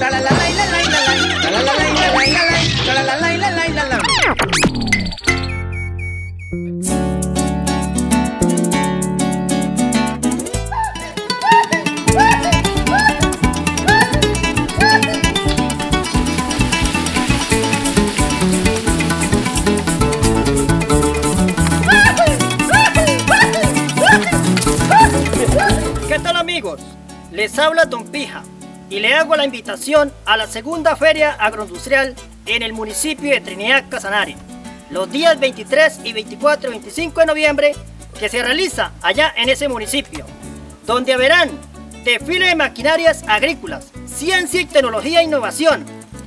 தலலை amigos? Les habla Don Pija y le hago la invitación a la segunda feria agroindustrial en el municipio de Trinidad Casanare, los días 23 y 24 y 25 de noviembre que se realiza allá en ese municipio, donde verán desfile de maquinarias agrícolas, ciencia y tecnología e innovación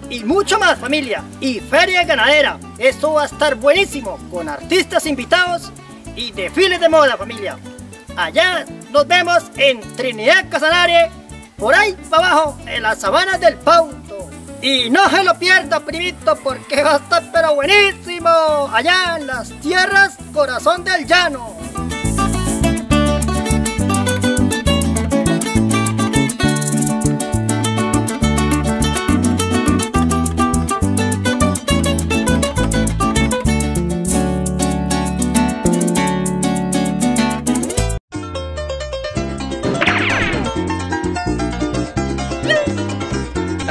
y mucho más familia y feria ganadera. Esto va a estar buenísimo con artistas invitados y desfiles de moda familia. Allá nos vemos en Trinidad Casanare, por ahí para abajo, en las sabanas del Pauto. Y no se lo pierda, primito, porque va a estar pero buenísimo. Allá en las tierras Corazón del Llano.